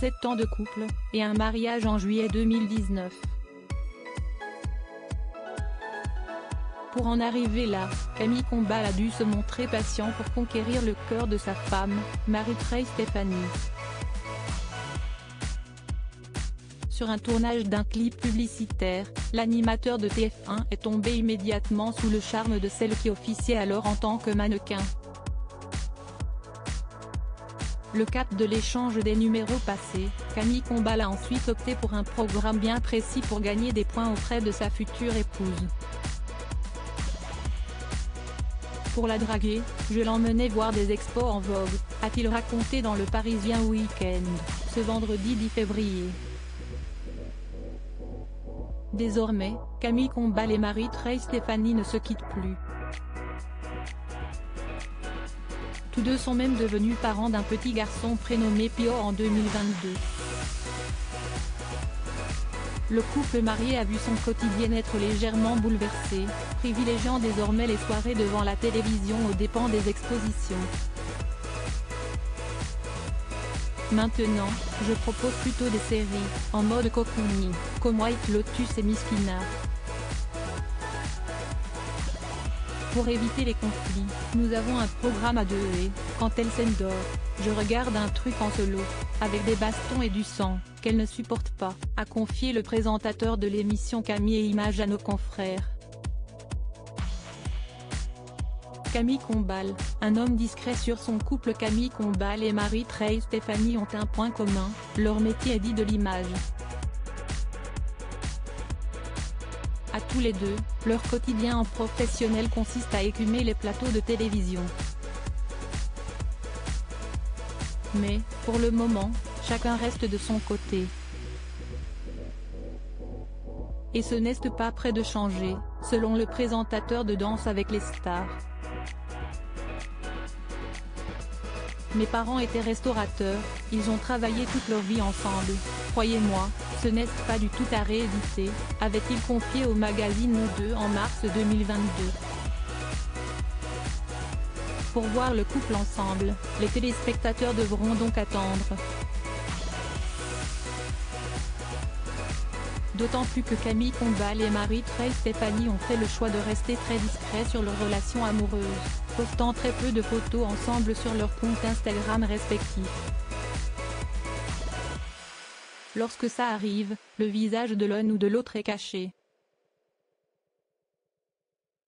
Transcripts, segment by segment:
7 ans de couple, et un mariage en juillet 2019. Pour en arriver là, Camille Combal a dû se montrer patient pour conquérir le cœur de sa femme, Marie-Trey Stéphanie. Sur un tournage d'un clip publicitaire, l'animateur de TF1 est tombé immédiatement sous le charme de celle qui officiait alors en tant que mannequin. Le cap de l'échange des numéros passés, Camille Combal a ensuite opté pour un programme bien précis pour gagner des points auprès de sa future épouse. Pour la draguer, je l'emmenais voir des expos en vogue, a-t-il raconté dans le Parisien Week-end, ce vendredi 10 février. Désormais, Camille Combal et Marie-Trey Stéphanie ne se quittent plus. Tous deux sont même devenus parents d'un petit garçon prénommé Pio en 2022. Le couple marié a vu son quotidien être légèrement bouleversé, privilégiant désormais les soirées devant la télévision aux dépens des expositions. Maintenant, je propose plutôt des séries, en mode cocooning, comme White Lotus et Miss Pina. Pour éviter les conflits, nous avons un programme à deux et, quand elle s'endort, je regarde un truc en solo, avec des bastons et du sang, qu'elle ne supporte pas, a confié le présentateur de l'émission Camille et Images à nos confrères. Camille Combal, un homme discret sur son couple Camille Combal et Marie-Trey Stéphanie ont un point commun, leur métier est dit de l'image. Tous les deux, leur quotidien en professionnel consiste à écumer les plateaux de télévision. Mais, pour le moment, chacun reste de son côté. Et ce n'est pas près de changer, selon le présentateur de Danse avec les stars. Mes parents étaient restaurateurs, ils ont travaillé toute leur vie ensemble, croyez-moi, ce n'est pas du tout à rééditer, avait-il confié au magazine Nous 2 en mars 2022. Pour voir le couple ensemble, les téléspectateurs devront donc attendre. D'autant plus que Camille Combal et Marie-Trey Stéphanie ont fait le choix de rester très discrets sur leur relation amoureuse, postant très peu de photos ensemble sur leurs comptes Instagram respectifs. Lorsque ça arrive, le visage de l'un ou de l'autre est caché.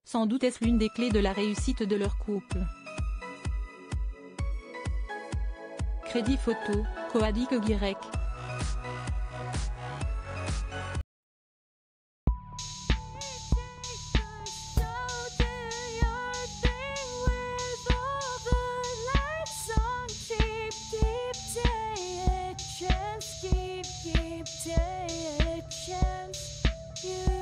Sans doute est-ce l'une des clés de la réussite de leur couple. Crédit photo, Coadic Guirec. you.